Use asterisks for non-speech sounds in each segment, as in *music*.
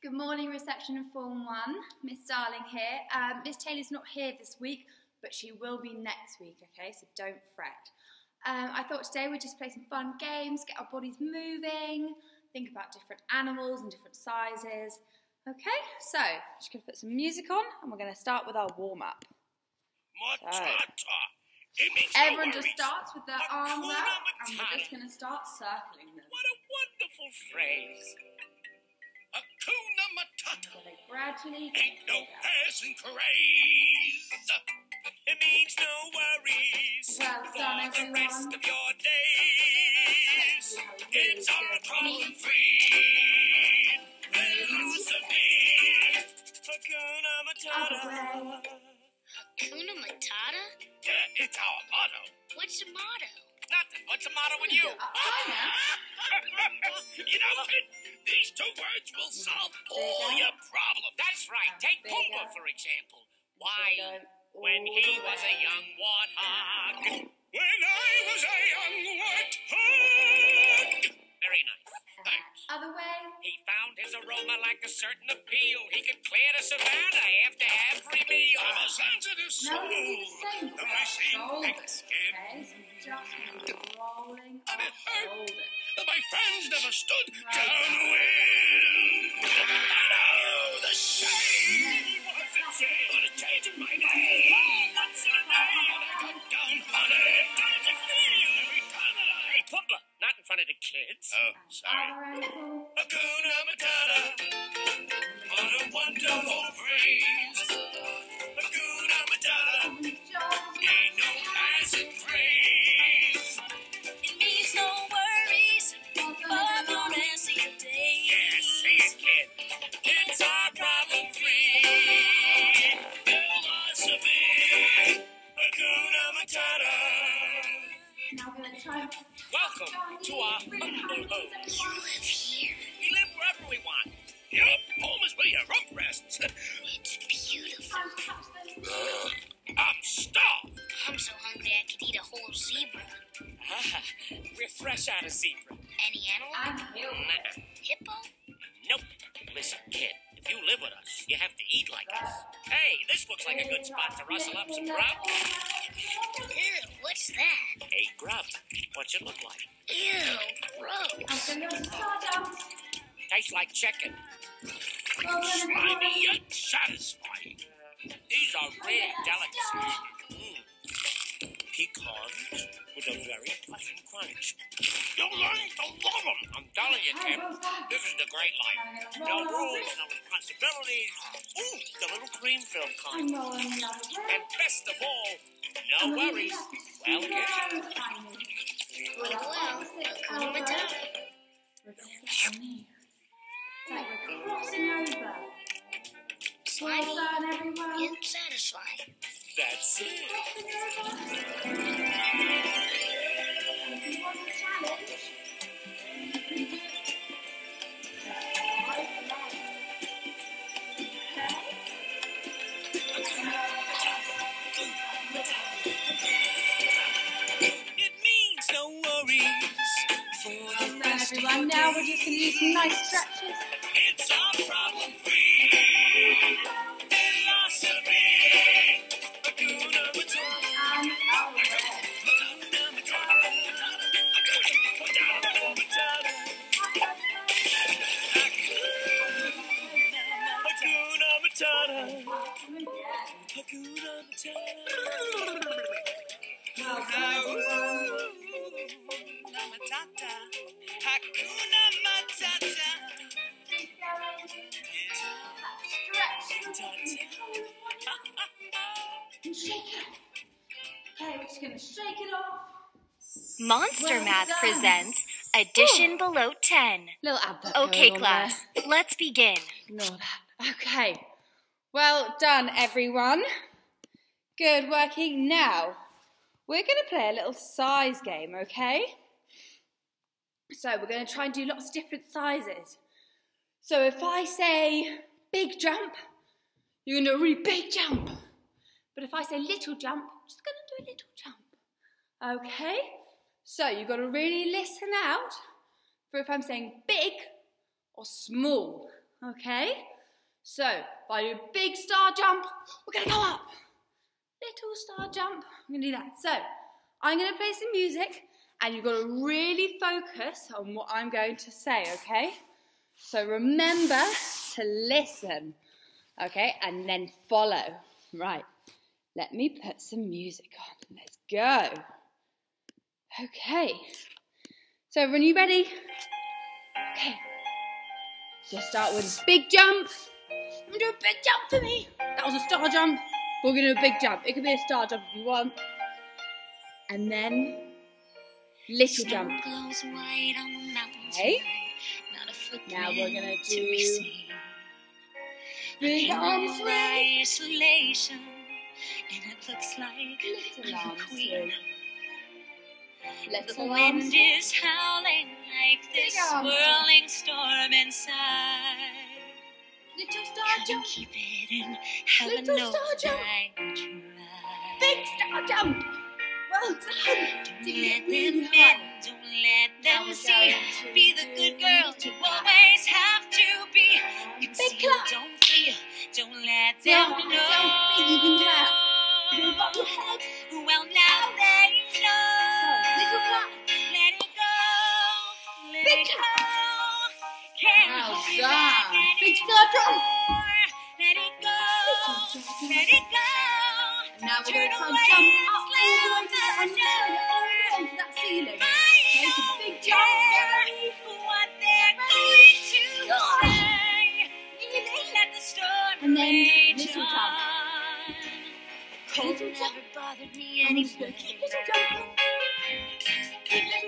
Good morning, reception in Form 1. Miss Darling here. Um, Miss Taylor's not here this week, but she will be next week, okay? So don't fret. Um, I thought today we'd just play some fun games, get our bodies moving, think about different animals and different sizes. Okay, so I'm just going to put some music on and we're going to start with our warm up. Matata. It means no Everyone just starts with their arms out and we're just going to start circling them. What a wonderful phrase. So Ain't no go down. craze. It means no worries Well for done, the rest everyone. of your days. It's our problem free philosophy. Hakuna Matata. Kuna Matata? Yeah, it's our motto. What's the motto? Nothing. What's the motto with you? you know, *laughs* kid, these two words will solve all your problems. That's right. Take There Pumbaa, for example. Go Why, when he was a young warthog. When I was a young warthog. Very nice. Thanks. Other way. He found his aroma like a certain appeal. He could clear the savannah after every meal. I'm a sensitive Now we're to do the same with Though our I seem shoulders. thick-skinned. Okay, so we're just going to rolling And it hurt. That my friends never stood downwind. Oh, the shame! What's it say? What a change in my name! Oh, what's the name? I got down on it. Don't you feel every time that I... Hey, not in front of the kids. Oh, ankle. Hakuna Matata. What a wonderful phrase. Any? And heel. Nah, Hippo? nope. Listen, kid, if you live with us, you have to eat like us. Hey, this looks like a good spot to rustle up some grub. Ew, what's that? A grub. What's it look like? Ew, gross. I'm going to start down. Tastes like chicken. Slimy yet satisfying. These are rare delicacies. Pecans with a very pleasant crunch. You'll learn to love them. I'm telling you, Tim. This is the great life. No rules, no responsibilities. Ooh, the little cream filled I'm kind. rolling another way. And best of all, no worries. Well, yeah. Well, well, Hakuna Matata. It's like we're crossing over. Well Slimy done, everyone. and satisfying. That's it. Monster Well Math done. presents Addition Below 10. Little advert. Okay, class, let's begin. Ignore that. Okay. Well done, everyone. Good working. Now, we're going to play a little size game, okay? So, we're going to try and do lots of different sizes. So, if I say big jump, you're going to do a really big jump. But if I say little jump, I'm just going to do a little jump. Okay? So, you've got to really listen out for if I'm saying big or small. Okay? So, if I do a big star jump, we're gonna go up. Little star jump, I'm gonna do that. So, I'm gonna play some music and you've got to really focus on what I'm going to say, okay? So remember to listen, okay? And then follow. Right, let me put some music on. Let's go. Okay. So, everyone, you ready? Okay. So, start with a big jump. I'm gonna do a big jump for me. That was a star jump. We're gonna do a big jump. It could be a star jump if you want. And then little jump. Glows white on the mountain Okay. not a Now we're gonna do big In arm all isolation, and it looks like Little I'm arm swing. The wind swing. is howling like this Big arm swing. swirling storm inside. Little star jump. keep it in, heaven Little knows star jump. Big star jump. Well done. Don't let them in, don't let them see. Be the good girl you little always have to be. Big clap. don't feel, don't let Don't them let them know. see, you Can't Well hold it done. back Big star jump. anymore. Let it go, jump. let it go. Now we're going to try and jump up all the way to the slam end, the turn it all the way door. onto that ceiling. I Make a don't big jump. care Ready? what they're going to Go. say. Let the storm And then rage little on. jump. Cold jump. bothered me And we're just anyway. going to keep little jumping. Keep little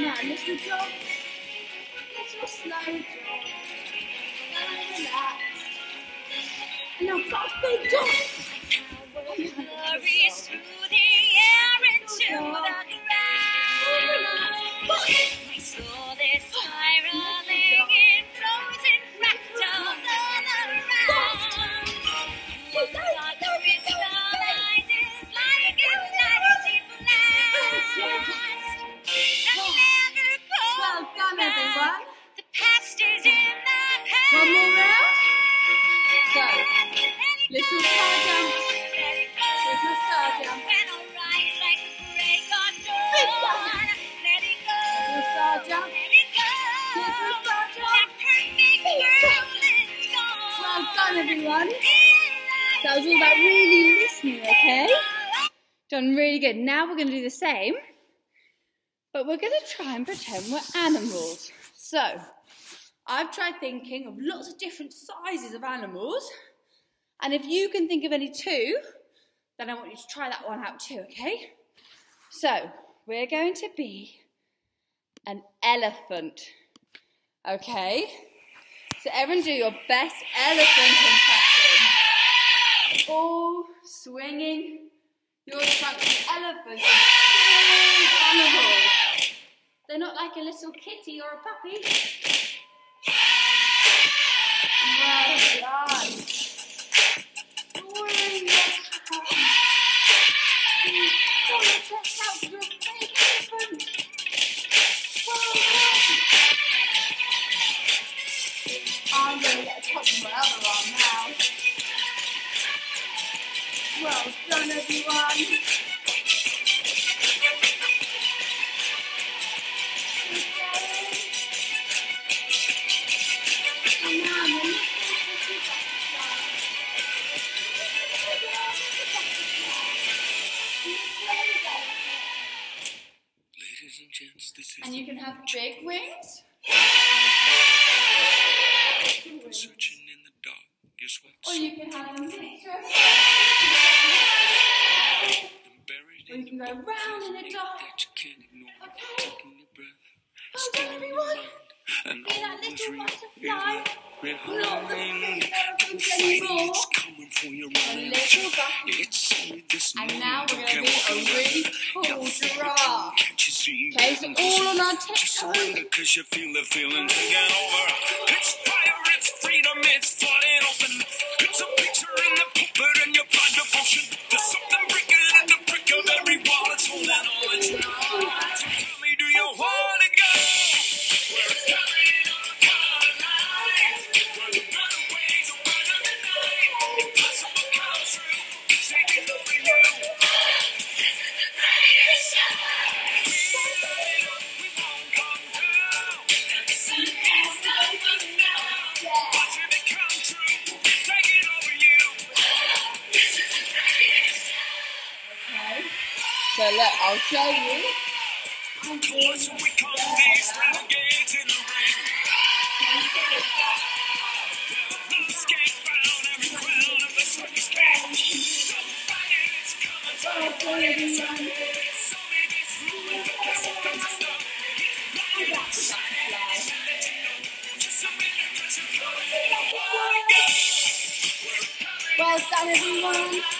Now, jump. Little slow jump. And relax. And now. Flurries through the air into the ground. Really good. Now we're going to do the same, but we're going to try and pretend we're animals. So, I've tried thinking of lots of different sizes of animals, and if you can think of any two, then I want you to try that one out too, okay? So, we're going to be an elephant, okay? So, everyone do your best elephant impression. All swinging. Animals. They're not like a little kitty or a puppy. Well done. Swing your trunk. You've got to check out your big elephant. Well done. I'm going to get a touch of my other arm now. Well done, everyone. Go round in the dark. that you can't ignore. Okay. Your breath, Well still done, in your everyone. and Be that little butterfly. We're Not the hiding, big the elephant anymore. it's coming for you A little button. It's only this And now we're going to do a really cool giraffe. Can't? Okay, so all on our tiptoes. you feel the feeling taking over. It's fire, it's freedom, it's flooding open. It's a picture in the pulpit and coming. Wanna go? We're coming. Well done, everyone.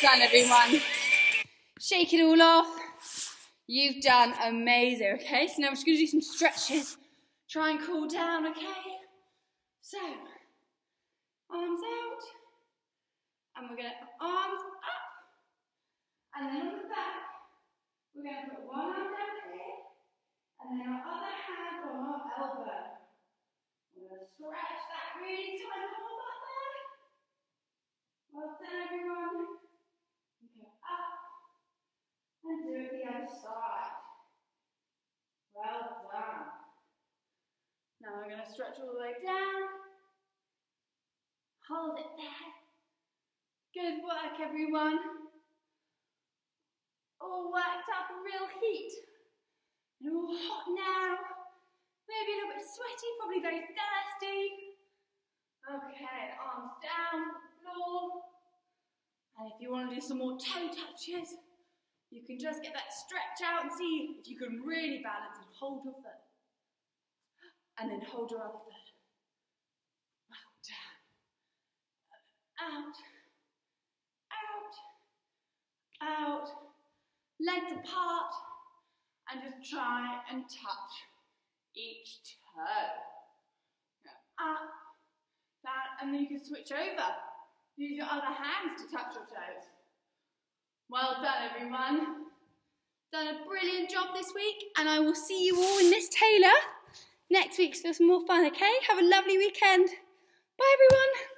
done, everyone. Shake it all off. You've done amazing, okay? So now I'm just to do some stretches. Try and cool down, okay? So, arms out. And we're to arms up. And then on the back, we're going to put one arm down here. And then our other hand on our elbow. We're going to stretch that really tight whole back there. Well done, everyone. You go up and do it the other side. Well done. Now we're going to stretch all the way down. Hold it there. Good work, everyone. All worked up real heat. You're all hot now. Maybe a little bit sweaty, probably very thirsty. Okay, arms down, floor. And if you want to do some more toe touches, you can just get that stretch out and see if you can really balance and hold your foot. And then hold your other foot. Well out, out, legs apart, and just try and touch each toe. Up, down, and then you can switch over. Use your other hands to touch your toes. Well done, everyone. Done a brilliant job this week, and I will see you all in Miss Taylor next week for some more fun, okay? Have a lovely weekend. Bye, everyone.